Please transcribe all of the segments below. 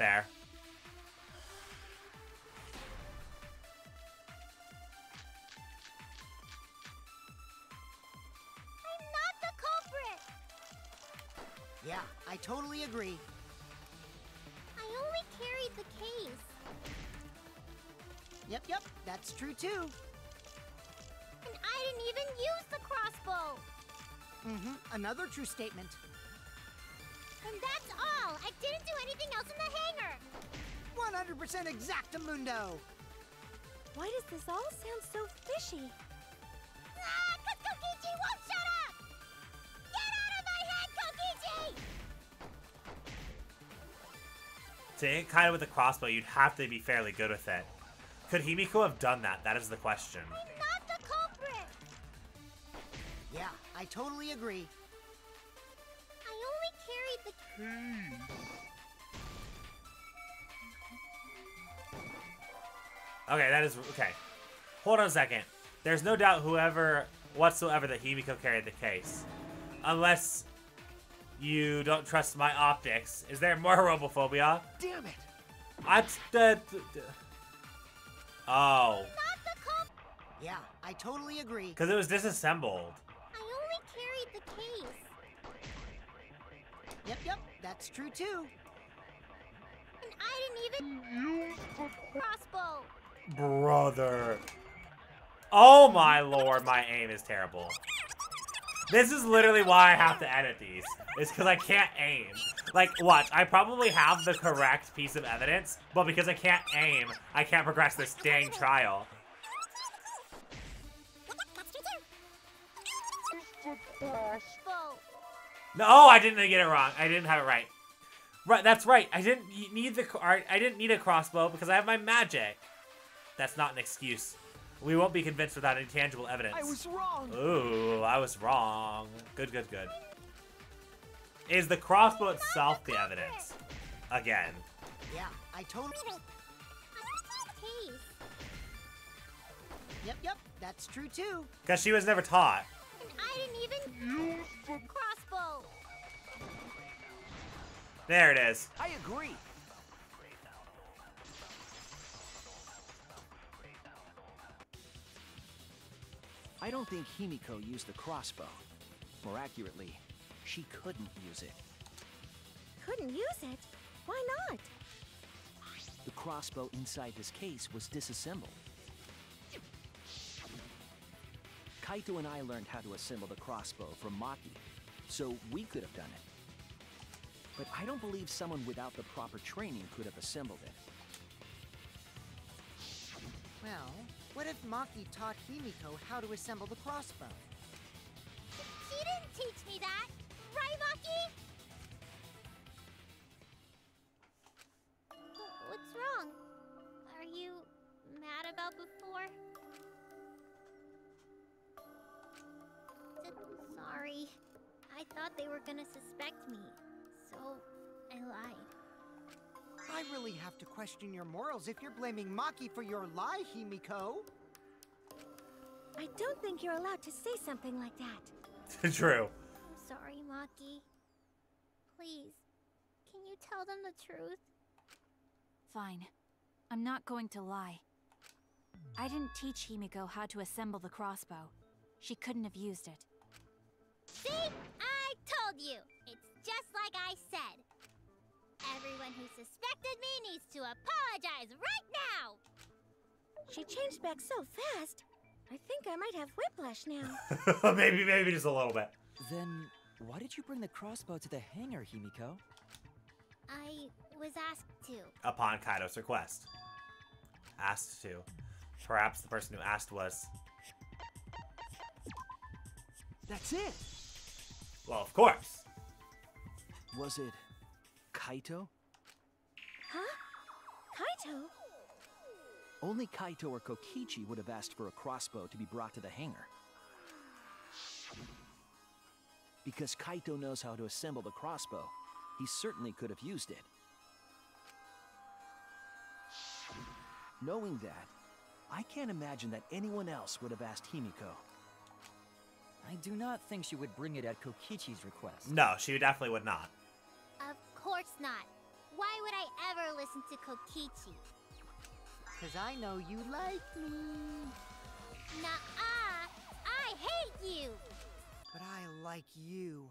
Fair. I'm not the culprit. Yeah, I totally agree. I only carried the case. Yep, yep, that's true too. And I didn't even use the crossbow. Mm-hmm, another true statement. And that's all. I didn't do anything else in the hangar. 100% exactamundo. Why does this all sound so fishy? Ah, cause Kokichi won't shut up! Get out of my head, Kokichi! To hit Kaito with a crossbow, you'd have to be fairly good with it. Could Himiko have done that? That is the question. I'm not the culprit. Yeah, I totally agree. I only carried the Okay, that is okay. Hold on a second. There's no doubt whoever whatsoever that Himiko carried the case. Unless you don't trust my optics. Is there more robophobia? Damn it! I Oh, the culprit. Yeah, I totally agree. because it was disassembled. I only carried the case. Yep, yep, that's true too. And I didn't even use the crossbow. Brother. Oh my lord, my aim is terrible. This is literally why I have to edit these. It's because I can't aim. Like, watch, I probably have the correct piece of evidence, but because I can't aim, I can't progress this dang trial. No, oh, I didn't get it wrong. I didn't have it right. Right, that's right. I didn't need the I didn't need a crossbow because I have my magic. That's not an excuse. We won't be convinced without any tangible evidence. I was wrong. Ooh, I was wrong. Good, good, good. Is the crossbow itself the evidence? Again. Yeah, I totally. Yep, yep, that's true too. Because she was never taught. And I didn't even use the crossbow. There it is. I agree. I don't think Himiko used the crossbow. More accurately, she couldn't use it. Couldn't use it? Why not? The crossbow inside this case was disassembled. Kaito and I learned how to assemble the crossbow from Maki, so we could have done it. But I don't believe someone without the proper training could have assembled it. Well, what if Maki taught Himiko how to assemble the crossbow? She didn't teach me that. Right, Maki? Me, so I lied. I really have to question your morals if you're blaming Maki for your lie, Himiko. I don't think you're allowed to say something like that. True. I'm sorry, Maki. Please, can you tell them the truth? Fine. I'm not going to lie. I didn't teach Himiko how to assemble the crossbow. She couldn't have used it. See? I told you! It's just like I said. Everyone who suspected me needs to apologize right now! She changed back so fast. I think I might have whiplash now. maybe, maybe just a little bit. Then why did you bring the crossbow to the hangar, Himiko? I was asked to. Upon Kaito's request. Asked to. Perhaps the person who asked was, That's it! well, of course. Was it Kaito? huh? Kaito? Only Kaito or Kokichi would have asked for a crossbow to be brought to the hangar. Because Kaito knows how to assemble the crossbow, he certainly could have used it. Knowing that, I can't imagine that anyone else would have asked Himiko. I do not think she would bring it at Kokichi's request. No, she definitely would not. Of course not. Why would I ever listen to Kokichi? Cause I know you like me. Nuh-uh! I hate you! But I like you.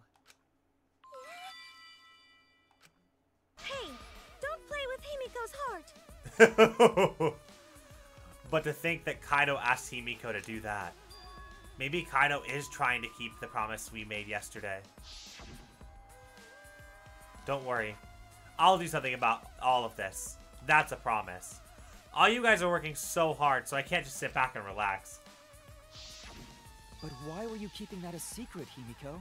Hey, don't play with Himiko's heart. but to think that Kaito asked Himiko to do that. Maybe Kaito is trying to keep the promise we made yesterday. Don't worry. I'll do something about all of this. That's a promise. All you guys are working so hard, so I can't just sit back and relax. But why were you keeping that a secret, Himiko?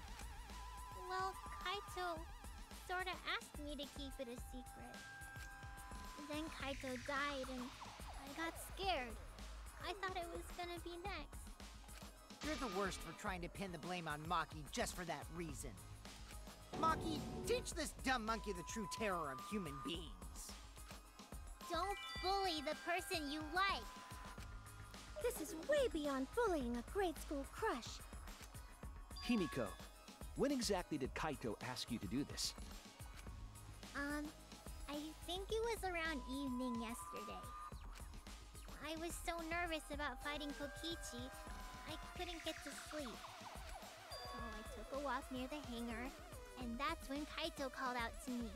Well, Kaito sorta asked me to keep it a secret. Then Kaito died and I got scared. I thought it was gonna be next. You're the worst for trying to pin the blame on Maki just for that reason. Maki, teach this dumb monkey the true terror of human beings. Don't bully the person you like. This is way beyond bullying a grade school crush. Himiko, when exactly did Kaito ask you to do this? Um, I think it was around evening yesterday. I was so nervous about fighting Kokichi, I couldn't get to sleep. So I took a walk near the hangar, and that's when Kaito called out to me.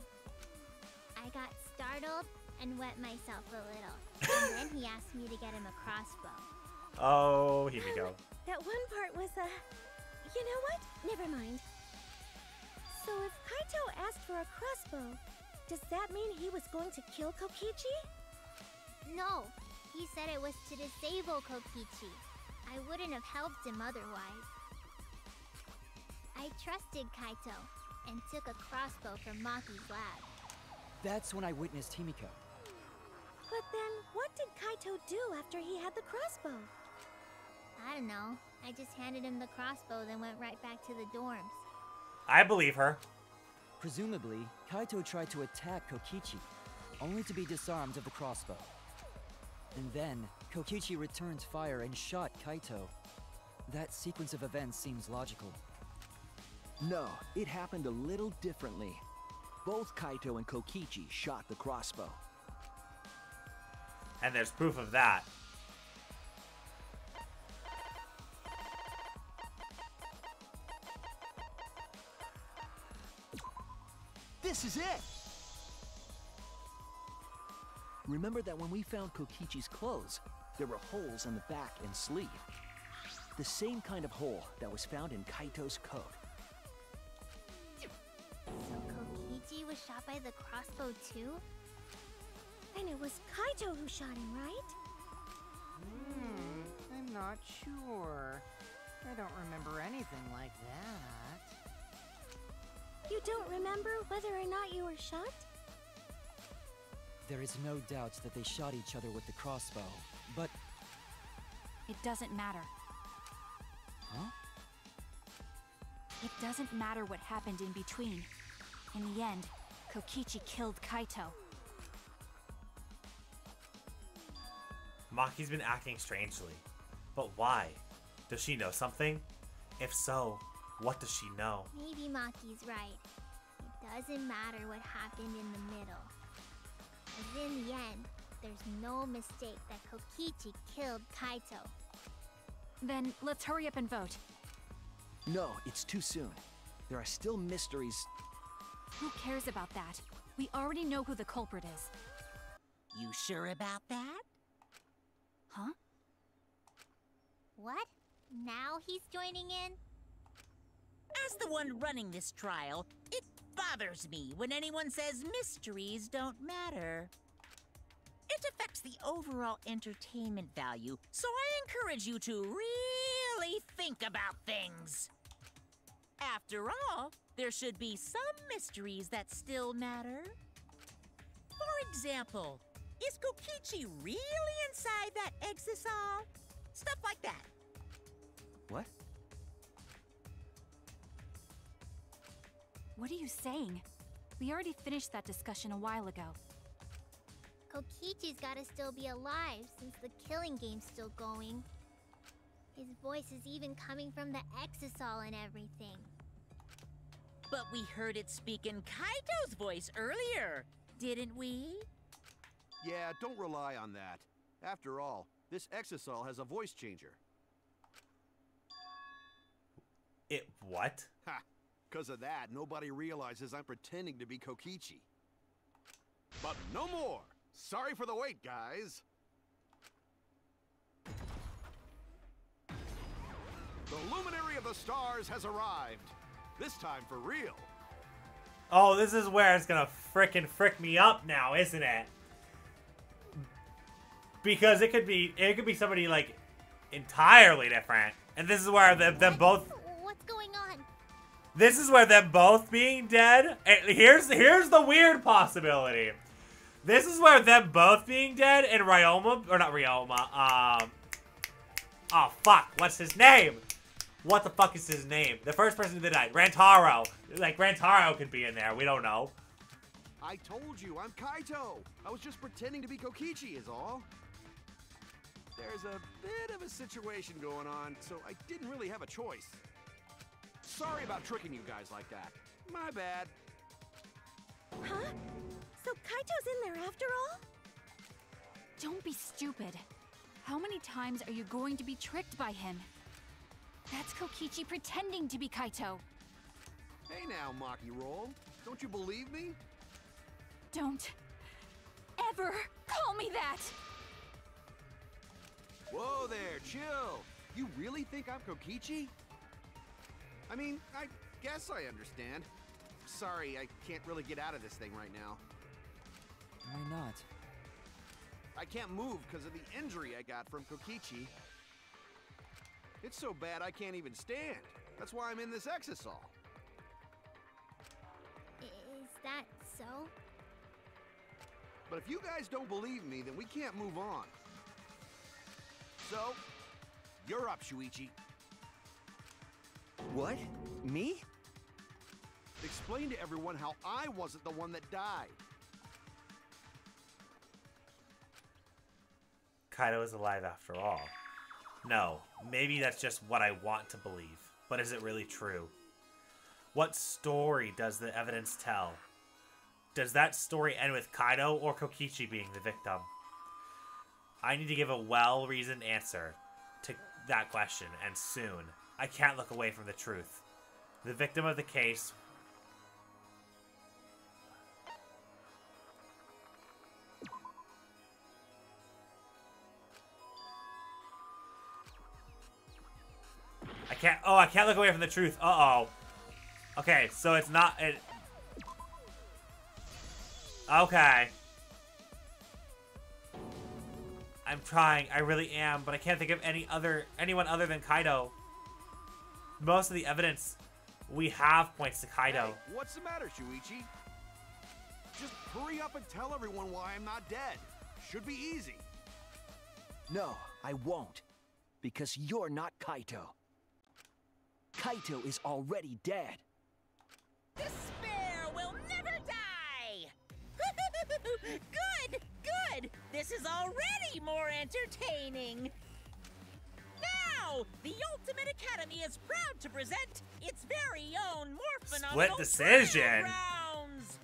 I got startled and wet myself a little. and then he asked me to get him a crossbow. Oh, here we go. That one part was, uh. You know what? Never mind. So if Kaito asked for a crossbow, does that mean he was going to kill Kokichi? No, he said it was to disable Kokichi. I wouldn't have helped him otherwise. I trusted Kaito and took a crossbow from Maki's lab. That's when I witnessed Himiko. But then, what did Kaito do after he had the crossbow? I don't know. I just handed him the crossbow, then went right back to the dorms. I believe her. Presumably, Kaito tried to attack Kokichi, only to be disarmed of the crossbow. And then, Kokichi returned fire and shot Kaito. That sequence of events seems logical. No, it happened a little differently. Both Kaito and Kokichi shot the crossbow. And there's proof of that. This is it! Remember that when we found Kokichi's clothes, there were holes on the back and sleeve. The same kind of hole that was found in Kaito's coat. Was shot by the crossbow too? Then it was Kaito who shot him, right? Hmm, I'm not sure. I don't remember anything like that. You don't remember whether or not you were shot? There is no doubt that they shot each other with the crossbow, but It doesn't matter. Huh? It doesn't matter what happened in between. In the end, Kokichi killed Kaito. Maki's been acting strangely. But why? Does she know something? If so, what does she know? Maybe Maki's right. It doesn't matter what happened in the middle. 'Cause in the end, there's no mistake that Kokichi killed Kaito. Then let's hurry up and vote. No, it's too soon. There are still mysteries. Who cares about that? We already know who the culprit is. You sure about that? Huh? What? Now he's joining in? As the one running this trial, it bothers me when anyone says mysteries don't matter. It affects the overall entertainment value, so I encourage you to really think about things. After all, there should be some mysteries that still matter. For example, is Kokichi really inside that exisal? Stuff like that. What? What are you saying? We already finished that discussion a while ago. Kokichi's gotta still be alive since the killing game's still going. His voice is even coming from the Exisal and everything. But we heard it speak in Kaito's voice earlier. didn't we? Yeah, don't rely on that. After all, this Exisal has a voice changer. It what? Ha! Because of that, nobody realizes I'm pretending to be Kokichi. But no more! Sorry for the wait, guys! The Luminary of the Stars has arrived. This time for real. Oh, this is where it's gonna frickin' frick me up now, isn't it? Because it could be it could be somebody like entirely different. And this is where them, them both What's going on? This is where them both being dead. and Here's here's the weird possibility. This is where them both being dead and Ryoma or not Ryoma. Um. Oh fuck! What's his name? What the fuck is his name? The first person that died, Rantaro. Like Rantaro could be in there. We don't know. I told you, I'm Kaito. I was just pretending to be Kokichi, is all. There's a bit of a situation going on, so I didn't really have a choice. Sorry about tricking you guys like that. My bad. Huh? So Kaito's in there after all? Don't be stupid. How many times are you going to be tricked by him? That's Kokichi pretending to be Kaito. Hey now, Maki Roll. Don't you believe me? Don't ever call me that! Whoa there, chill. You really think I'm Kokichi? I mean, I guess I understand. Sorry, I can't really get out of this thing right now. Why not? I can't move because of the injury I got from Kokichi. It's so bad I can't even stand. That's why I'm in this Exisal. Is that so? But if you guys don't believe me, then we can't move on. So, you're up, Shuichi. What? Me? Explain to everyone how I wasn't the one that died. Kaito is alive after all. No, maybe that's just what I want to believe. But is it really true? What story does the evidence tell? Does that story end with Kaito or Kokichi being the victim? I need to give a well reasoned answer to that question, and soon. I can't look away from the truth. The victim of the case. Can't. Oh, I can't look away from the truth. Uh oh. Okay, so it's not. It. Okay. I'm trying. I really am, but I can't think of any other anyone other than Kaito. Most of the evidence we have points to Kaito. Hey, what's the matter, Shuichi? Just hurry up and tell everyone why I'm not dead. Should be easy. No, I won't. Because you're not Kaito. Kaito is already dead. Despair will never die! good, good! This is already more entertaining! Now, the Ultimate Academy is proud to present its very own Morphinomenal Split decision. Rounds!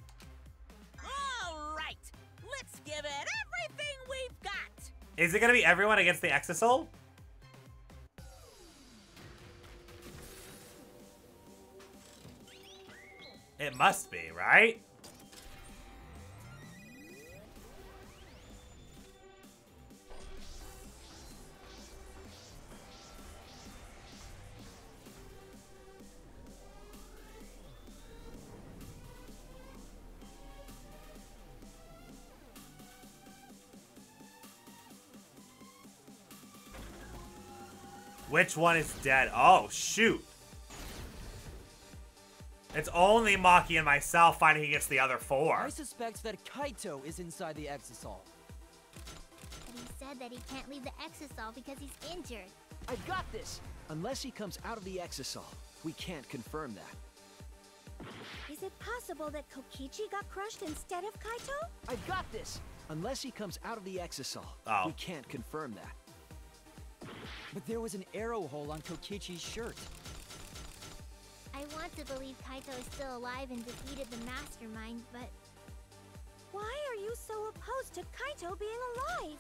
Alright, let's give it everything we've got! Is it gonna be everyone against the Exisal? It must be, right? Which one is dead? Oh, shoot. It's only Maki and myself fighting against the other four. I suspect that Kaito is inside the Exisal. But he said that he can't leave the Exisal because he's injured. I've got this! Unless he comes out of the Exisal, we can't confirm that. Is it possible that Kokichi got crushed instead of Kaito? I've got this! Unless he comes out of the Exisal, Oh. we can't confirm that. But there was an arrow hole on Kokichi's shirt. I want to believe Kaito is still alive and defeated the mastermind, but Why? Are you so opposed to Kaito being alive.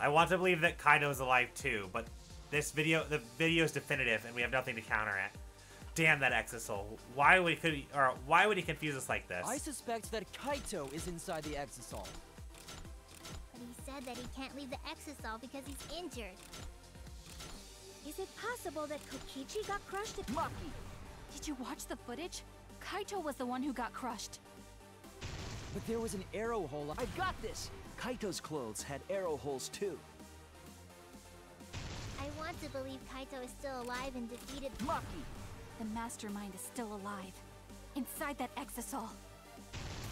I want to believe that Kaito is alive too, but this video, the video is definitive, and we have nothing to counter it. Damn that Exisal. Why would he could he, or why would he confuse us like this? I suspect that Kaito is inside the Exisal. But he said that he can't leave the Exisal because he's injured. Is it possible that Kokichi got crushed at Maki! Did you watch the footage? Kaito was the one who got crushed. But there was an arrow hole. I got this! Kaito's clothes had arrow holes too. I want to believe Kaito is still alive and defeated. Maki! The mastermind is still alive. Inside that exisal.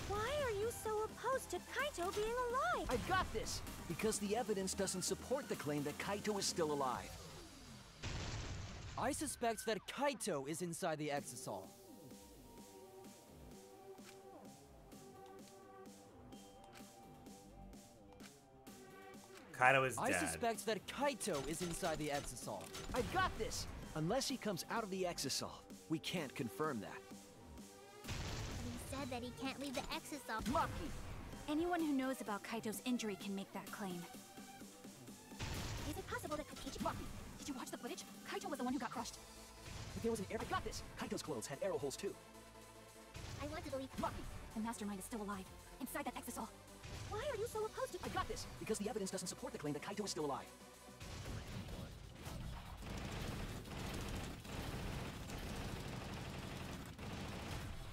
Why are you so opposed to Kaito being alive? I got this! Because the evidence doesn't support the claim that Kaito is still alive. I suspect that Kaito is inside the Exisal. Kaito is dead. I suspect that Kaito is inside the Exisal. I've got this! Unless he comes out of the Exisal, we can't confirm that. He said that he can't leave the Exisal. Maki! Anyone who knows about Kaito's injury can make that claim. The one who got crushed. But there was an arrow. I got this! Kaito's clothes had arrow holes too. I want to believe. Maki! The mastermind is still alive. Inside that exisal. Why are you so opposed to... I got this! Because the evidence doesn't support the claim that Kaito is still alive.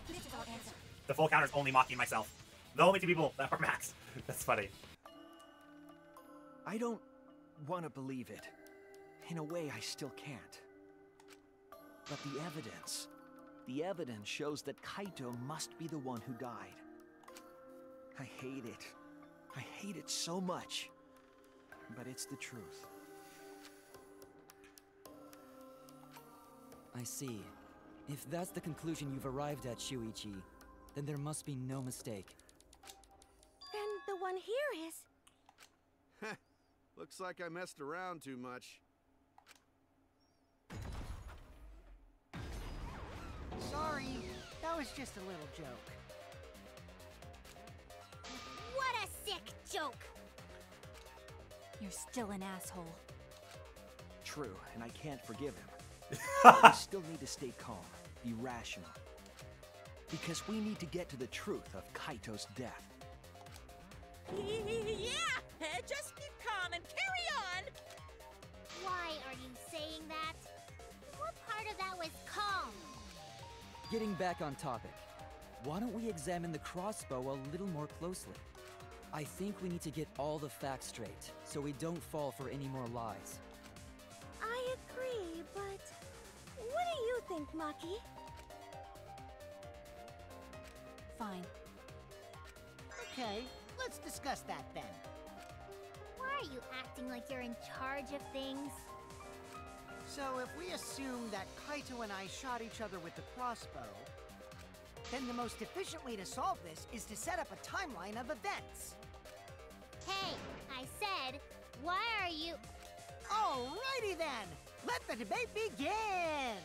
This is our answer. The full counter's only mocking myself. The only two people that are max. That's funny. I don't want to believe it. In a way, I still can't. But the evidence. The evidence shows that Kaito must be the one who died. I hate it. I hate it so much. But it's the truth. I see. If that's the conclusion you've arrived at, Shuichi, then there must be no mistake. Then the one here is... Looks like I messed around too much. Was just a little joke. What a sick joke! You're still an asshole. True, and I can't forgive him. we still need to stay calm, be rational. Because we need to get to the truth of Kaito's death. yeah! Just keep calm and carry on! Why are you saying that? What part of that was calm? Getting back on topic, why don't we examine the crossbow a little more closely? I think we need to get all the facts straight, so we don't fall for any more lies. I agree, but... What do you think, Maki? Fine. Okay, let's discuss that then. Why are you acting like you're in charge of things? So if we assume that Kaito and I shot each other with the crossbow, then the most efficient way to solve this is to set up a timeline of events. Hey, I said, why are you. Alrighty then! Let the debate begin!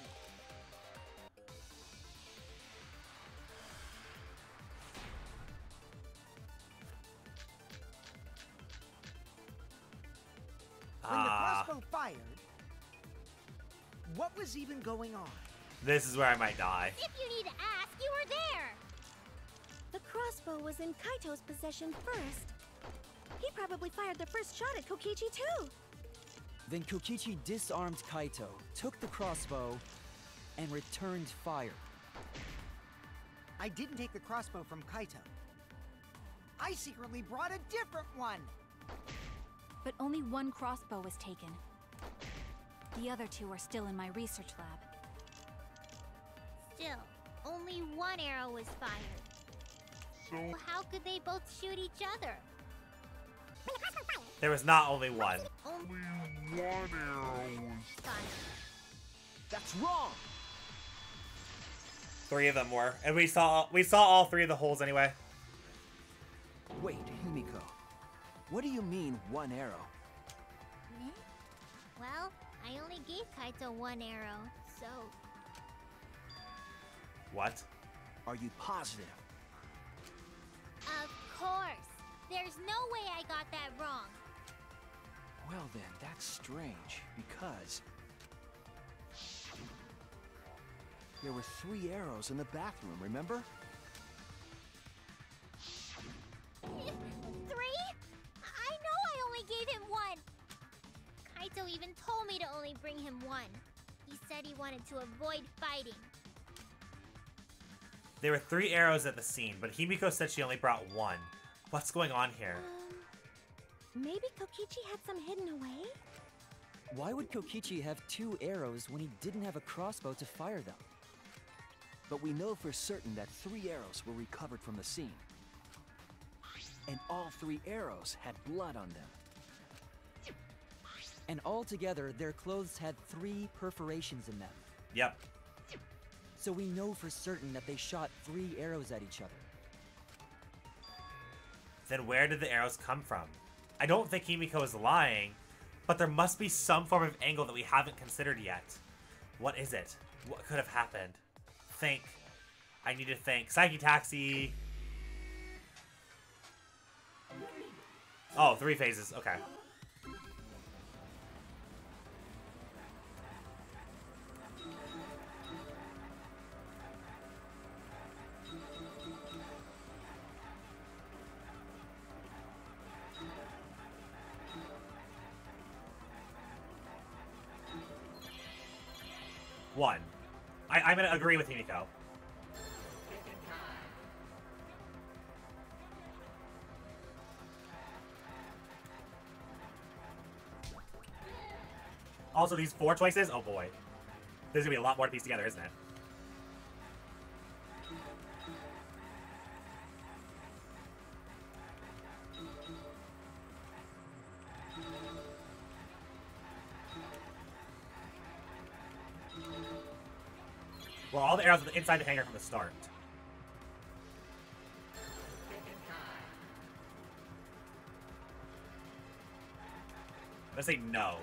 What was even going on? this is where I might die. If you need to ask, you were there! The crossbow was in Kaito's possession first. He probably fired the first shot at Kokichi too. Then Kokichi disarmed Kaito, took the crossbow, and returned fire. I didn't take the crossbow from Kaito. I secretly brought a different one! But only one crossbow was taken. The other two are still in my research lab. Still, only one arrow was fired. So how could they both shoot each other? There was not only one. Only one arrow was fired. That's wrong! Three of them were, and we saw we saw all three of the holes anyway. Wait, Himiko. What do you mean, one arrow? already gave Kaito one arrow, so... What? Are you positive? Of course! There's no way I got that wrong! Well then, that's strange, because... There were three arrows in the bathroom, remember? Kaito even told me to only bring him one. He said he wanted to avoid fighting. There were three arrows at the scene, but Himiko said she only brought one. What's going on here? Um, maybe Kokichi had some hidden away? Why would Kokichi have two arrows when he didn't have a crossbow to fire them? But we know for certain that three arrows were recovered from the scene. And all three arrows had blood on them. And altogether, their clothes had three perforations in them. Yep. So we know for certain that they shot three arrows at each other. Then where did the arrows come from? I don't think Himiko is lying, but there must be some form of angle that we haven't considered yet. What is it? What could have happened? Think. I need to think. Psyche Taxi! Oh, three phases. Okay. I'm gonna agree with Himiko. Also, these four choices, oh boy. There's gonna be a lot more to piece together, isn't it? Well, all the arrows are inside the hangar from the start. Gonna say no.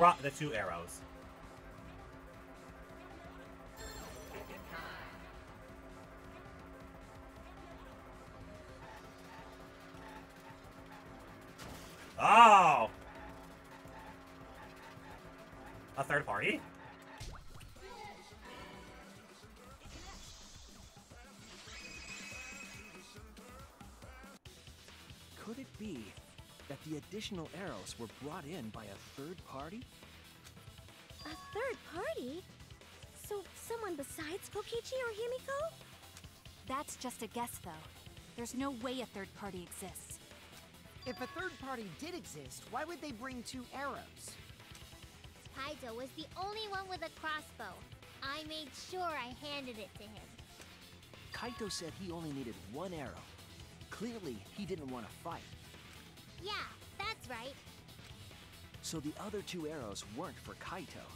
Brought the two arrows? Additional arrows were brought in by a third party? A third party? So someone besides Kokichi or Himiko? That's just a guess, though. There's no way a third party exists. If a third party did exist, why would they bring two arrows? Kaito was the only one with a crossbow. I made sure I handed it to him. Kaito said he only needed one arrow. Clearly, he didn't want to fight. Yeah, that's right. So the other two arrows weren't for Kaito.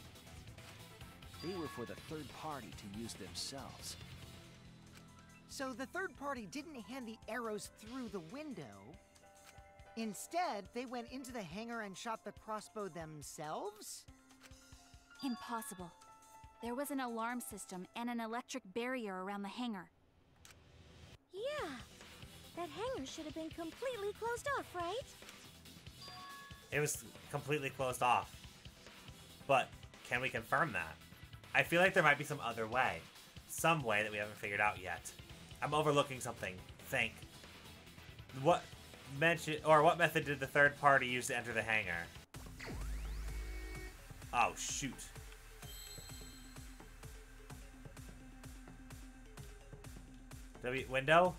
They were for the third party to use themselves. So the third party didn't hand the arrows through the window. Instead, they went into the hangar and shot the crossbow themselves? Impossible. There was an alarm system and an electric barrier around the hangar. Yeah. That hangar should have been completely closed off, right? It was completely closed off. But can we confirm that? I feel like there might be some other way. Some way that we haven't figured out yet. I'm overlooking something. Think. What mention or what method did the third party use to enter the hangar? Oh shoot. W window?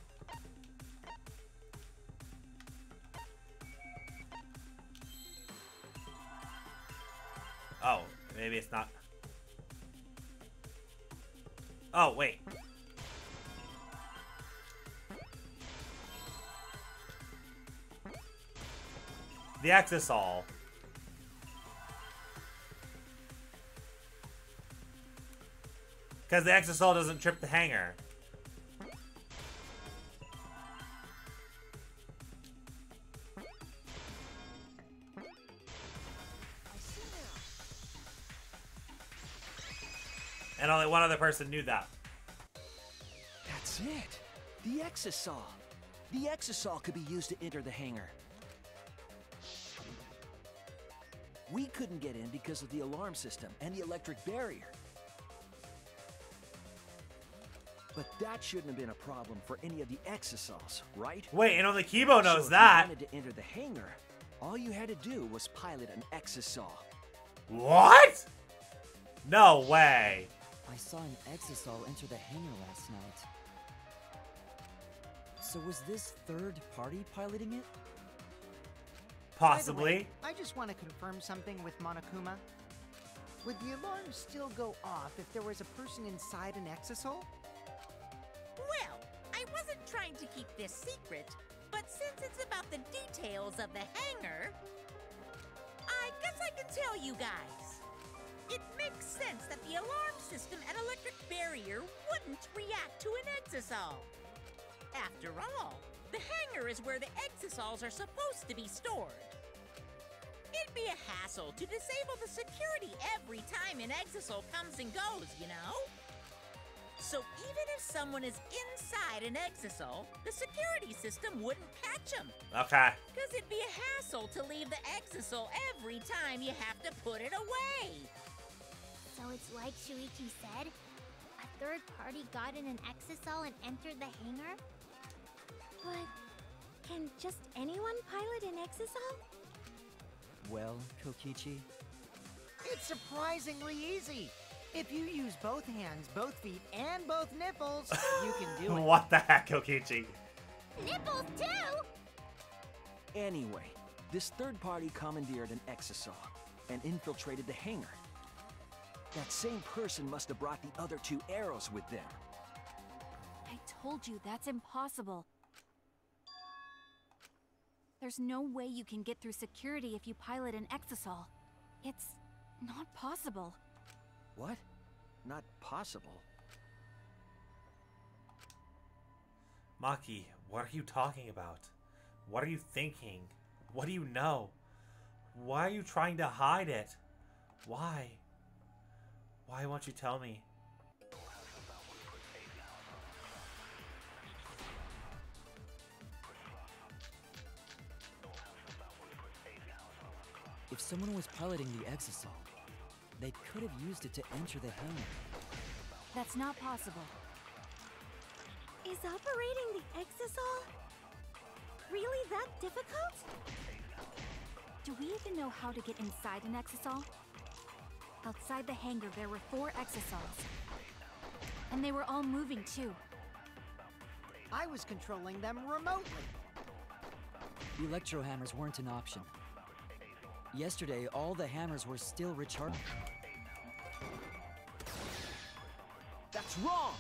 Oh, maybe it's not. Oh, wait. The Exisal. Because the Exisal doesn't trip the hangar. Person knew that. That's it. The Exisal. The Exisal could be used to enter the hangar. We couldn't get in because of the alarm system and the electric barrier. But that shouldn't have been a problem for any of the Exisals, right? Wait, and only Kibo knows so that. If you wanted to enter the hangar, all you had to do was pilot an Exisal. What? No way. I saw an Exisal enter the hangar last night. So was this third party piloting it? By the way, Possibly. I just want to confirm something with Monokuma. Would the alarm still go off if there was a person inside an exisal? Well, I wasn't trying to keep this secret, but since it's about the details of the hangar, I guess I can tell you guys. It makes sense that the alarm system and electric barrier wouldn't react to an exisal. After all, the hangar is where the exisals are supposed to be stored. It'd be a hassle to disable the security every time an exisal comes and goes, you know? So even if someone is inside an exisal, the security system wouldn't catch them. Okay. Because it'd be a hassle to leave the exisal every time you have to put it away. So it's like Shuichi said? A third party got in an exisal and entered the hangar? But can just anyone pilot an Exisal? Well, Kokichi, It's surprisingly easy. If you use both hands, both feet, and both nipples, you can do it. What the heck, Kokichi? Nipples too? Anyway, this third party commandeered an Exisal and infiltrated the hangar. That same person must have brought the other two arrows with them. I told you that's impossible. There's no way you can get through security if you pilot an exisal. It's not possible. What? Not possible. Maki, what are you talking about? What are you thinking? What do you know? Why are you trying to hide it? Why? Why won't you tell me? if someone was piloting the exisal, they could have used it to enter the hangar. That's not possible. Is operating the exisal really that difficult? Do we even know how to get inside an Exisal? Outside the hangar, there were four Exisals. And they were all moving too. I was controlling them remotely. The electro hammers weren't an option. Yesterday, all the hammers were still recharged. That's wrong!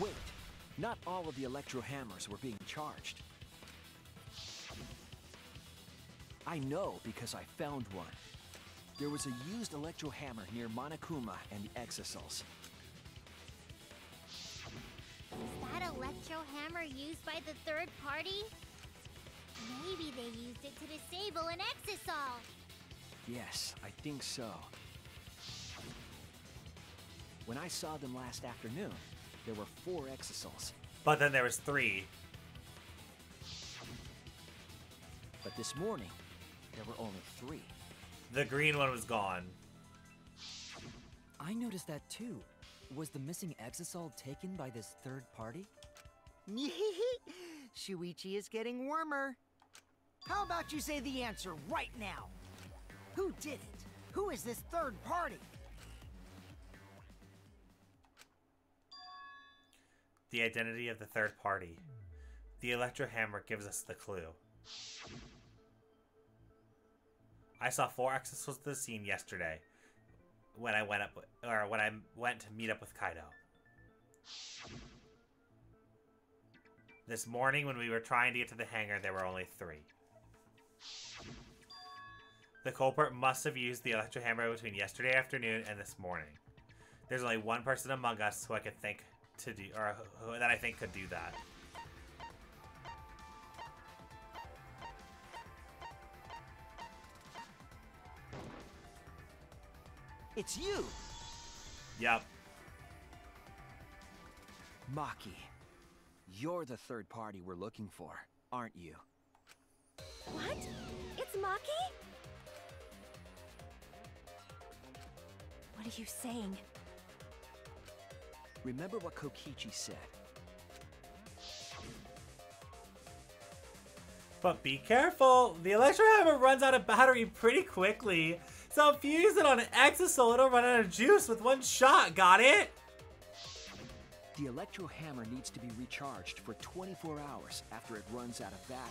Wait, not all of the electro hammers were being charged. I know because I found one. There was a used electro hammer near Monokuma and the Exisals. Is that electro hammer used by the third party? Maybe they used it to disable an exisal. Yes, I think so. When I saw them last afternoon, there were four Exisals. But then there was three. But this morning, there were only three. The green one was gone. I noticed that too. Was the missing Exosol taken by this third party? Shuichi is getting warmer. How about you say the answer right now? Who did it? Who is this third party? The identity of the third party. The electro hammer gives us the clue. I saw four Exisals at the scene yesterday when I went up or when I went to meet up with Kaito. This morning when we were trying to get to the hangar there were only 3. The culprit must have used the electro hammer between yesterday afternoon and this morning. There's only one person among us who I could think to do or who, that I think could do that. It's you! Yep. Maki. You're the third party we're looking for, aren't you? What? It's Maki? What are you saying? Remember what Kokichi said. But be careful, the electro hammer runs out of battery pretty quickly. So if you use it on an exisal, it'll run out of juice with one shot, got it? The electro hammer needs to be recharged for 24 hours after it runs out of battery.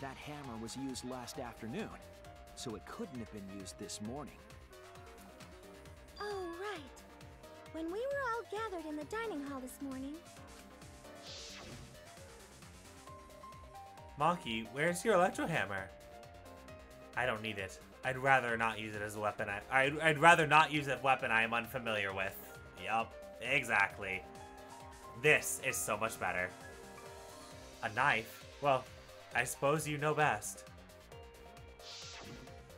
That hammer was used last afternoon, so it couldn't have been used this morning. Oh, right. When we were all gathered in the dining hall this morning, Monkey, where's your electro hammer? I don't need it. I'd rather not use it as a weapon. I, I'd, I'd rather not use a weapon I am unfamiliar with. Yup, exactly. This is so much better. A knife? Well, I suppose you know best.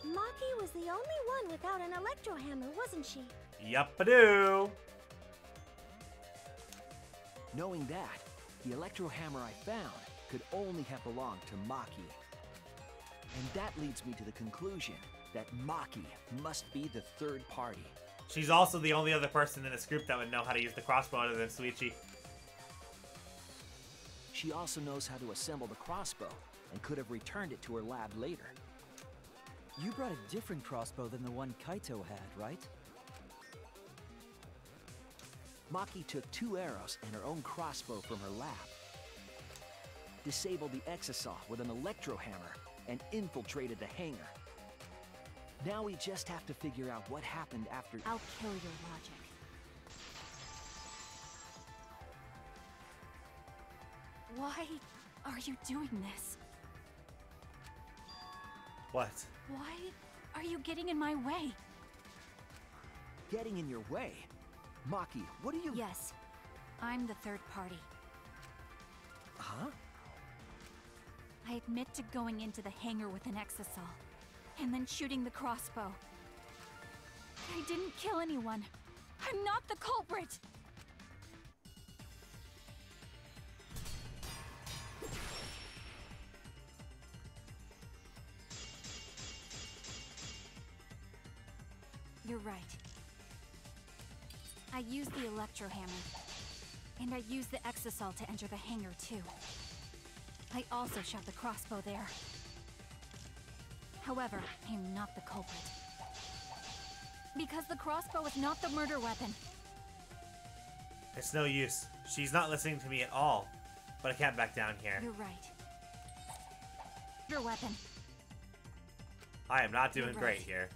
Maki was the only one without an electro hammer, wasn't she? Yup, a do. Knowing that, the electro hammer I found could only have belonged to Maki. And that leads me to the conclusion that Maki must be the third party. She's also the only other person in this group that would know how to use the crossbow other than Shuichi. She also knows how to assemble the crossbow and could have returned it to her lab later. You brought a different crossbow than the one Kaito had, right? Maki took two arrows and her own crossbow from her lab. Disabled the Exisal with an electro hammer and infiltrated the hangar. Now we just have to figure out what happened after- I'll kill your logic. Why are you doing this? What? Why are you getting in my way? Getting in your way? Maki, what are you- Yes, I'm the third party. Huh? I admit to going into the hangar with an exisal, and then shooting the crossbow. I didn't kill anyone. I'm not the culprit! You're right. I used the electro hammer, and I used the exisal to enter the hangar too. I also shot the crossbow there. However, I am not the culprit. Because the crossbow is not the murder weapon. It's no use. She's not listening to me at all. But I can't back down here. You're right. Your weapon. I am not doing You're great here.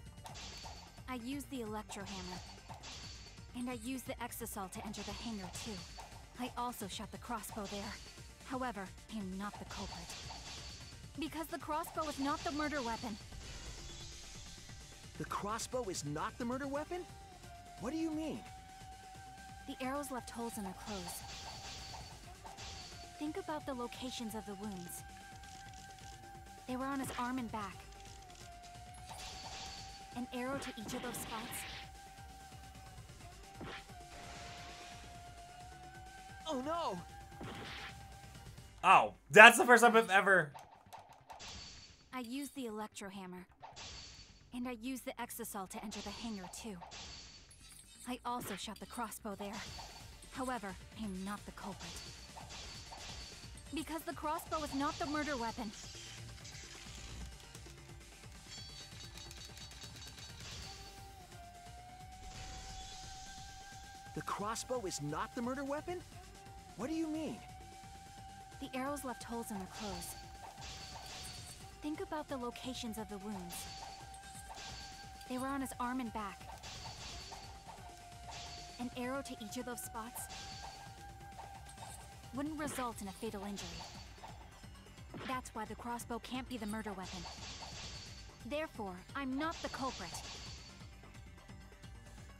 I used the electro hammer. And I used the exisal to enter the hangar too. I also shot the crossbow there. However, I am not the culprit. Because the crossbow is not the murder weapon. The crossbow is not the murder weapon? What do you mean? The arrows left holes in their clothes. Think about the locations of the wounds. They were on his arm and back. An arrow to each of those spots. Oh no! Oh, that's the first time I've ever. I used the electro hammer. And I used the exisal to enter the hangar too. I also shot the crossbow there. However, I am not the culprit. Because the crossbow is not the murder weapon. The crossbow is not the murder weapon? What do you mean? The arrows left holes in their clothes. Think about the locations of the wounds. They were on his arm and back. An arrow to each of those spots wouldn't result in a fatal injury. That's why the crossbow can't be the murder weapon. Therefore, I'm not the culprit.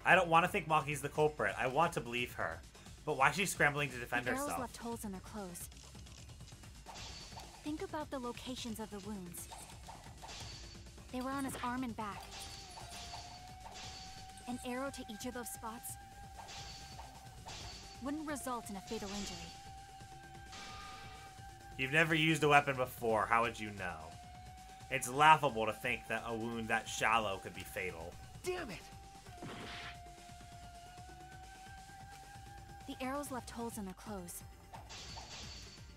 I don't want to think Maki's the culprit. I want to believe her. But why is she scrambling to defend the herself? left holes in their clothes. Think about the locations of the wounds. They were on his arm and back. An arrow to each of those spots wouldn't result in a fatal injury. You've never used a weapon before. How would you know? It's laughable to think that a wound that shallow could be fatal. Damn it! The arrows left holes in their clothes.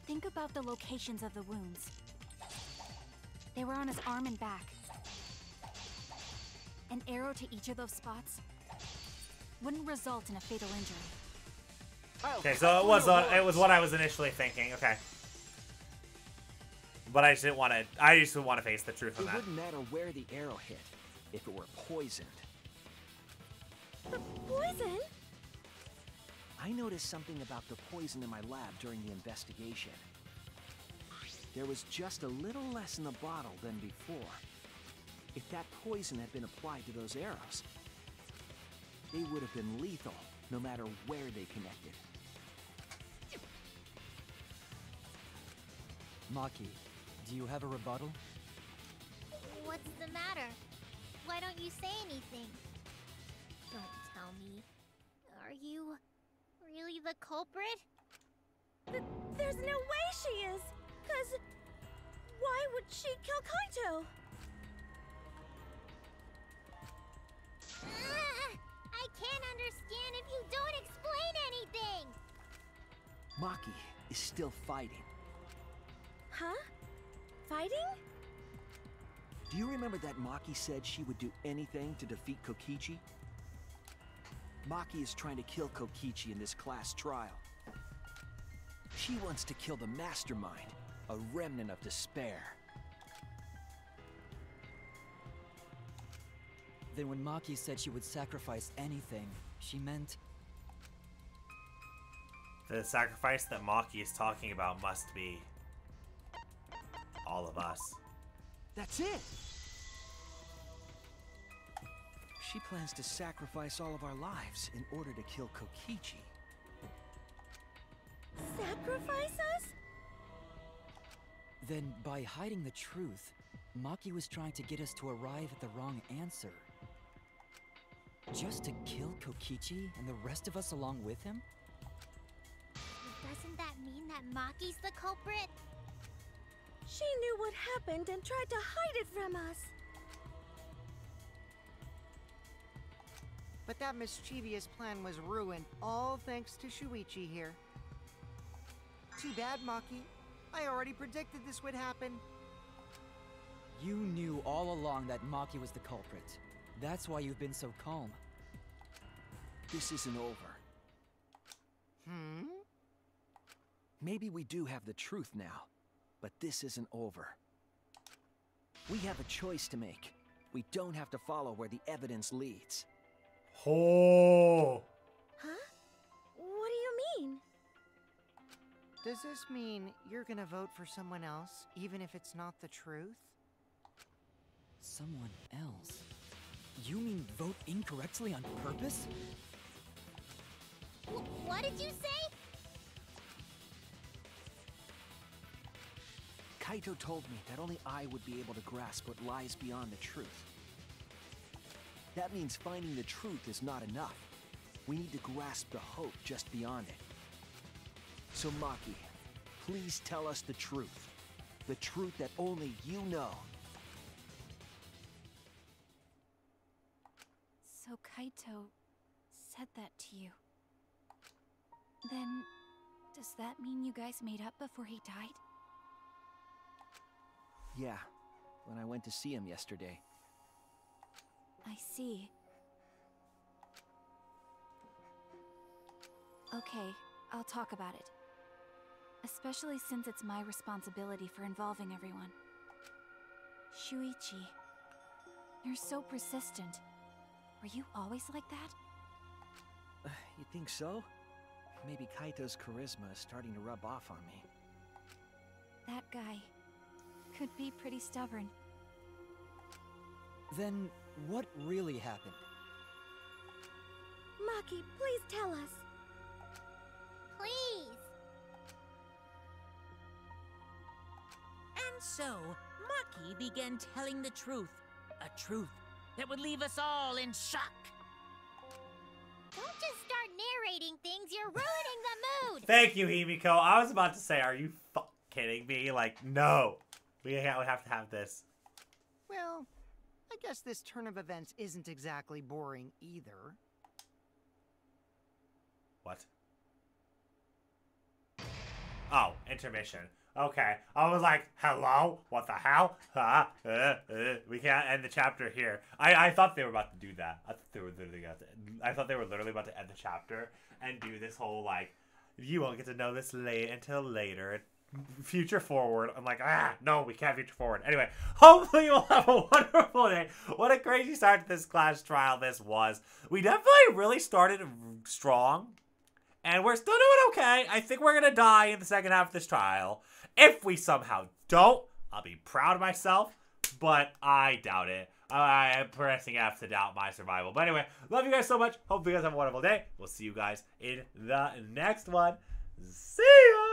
Think about the locations of the wounds. They were on his arm and back. An arrow to each of those spots wouldn't result in a fatal injury. Okay, so it was uh, it was what I was initially thinking. Okay. But I just didn't want to. I just didn't want to face the truth It on that. wouldn't matter where the arrow hit if it were poisoned. Poison? I noticed something about the poison in my lab during the investigation. There was just a little less in the bottle than before. If that poison had been applied to those arrows, they would have been lethal, no matter where they connected. Maki, do you have a rebuttal? What's the matter? Why don't you say anything? Don't tell me. Are you really the culprit? Th- there's no way she is! Cause why would she kill Kaito? Ah, I can't understand if you don't explain anything! Maki is still fighting. Huh? Fighting? Do you remember that Maki said she would do anything to defeat Kokichi? Maki is trying to kill Kokichi in this class trial. She wants to kill the mastermind, a remnant of despair. Then when Maki said she would sacrifice anything, she meant The sacrifice that Maki is talking about must be all of us. That's it! She plans to sacrifice all of our lives in order to kill Kokichi. Sacrifice us? Then, by hiding the truth, Maki was trying to get us to arrive at the wrong answer. Just to kill Kokichi and the rest of us along with him? Doesn't that mean that Maki's the culprit? She knew what happened and tried to hide it from us. But that mischievous plan was ruined, all thanks to Shuichi here. Too bad, Maki. I already predicted this would happen. You knew all along that Maki was the culprit. That's why you've been so calm. This isn't over. Hmm? Maybe we do have the truth now, but this isn't over. We have a choice to make. We don't have to follow where the evidence leads. Oh. Huh? What do you mean? Does this mean you're gonna vote for someone else, even if it's not the truth? Someone else? You mean vote incorrectly on purpose? Wh- what did you say? Kaito told me that only I would be able to grasp what lies beyond the truth. That means finding the truth is not enough. We need to grasp the hope just beyond it. So Maki, please tell us the truth. The truth that only you know. So Kaito said that to you. Then, does that mean you guys made up before he died? Yeah, when I went to see him yesterday. I see. Okay, I'll talk about it. Especially since it's my responsibility for involving everyone. Shuichi, you're so persistent. Were you always like that? You think so? Maybe Kaito's charisma is starting to rub off on me. That guy could be pretty stubborn. Then, what really happened? Maki, please tell us. Please! And so, Maki began telling the truth. A truth that would leave us all in shock. Don't just start narrating things. You're ruining the mood. Thank you, Himiko. I was about to say, are you fu- kidding me? Like, no. We have to have this. Guess this turn of events isn't exactly boring either. What? Oh, intermission. Okay. I was like, hello? What the hell? Huh? Uh, uh, we can't end the chapter here. I, I thought they were about to do that. I thought they were literally about to, I thought they were literally about to end the chapter and do this whole like you won't get to know this late until later. Future forward. I'm like, ah, no, we can't future forward. Anyway, hopefully you'll have a wonderful day. What a crazy start to this class trial this was. We definitely really started strong. And we're still doing okay. I think we're gonna die in the second half of this trial. If we somehow don't, I'll be proud of myself, but I doubt it. I am pressing F to doubt my survival. But anyway, love you guys so much. Hope you guys have a wonderful day. We'll see you guys in the next one. See ya!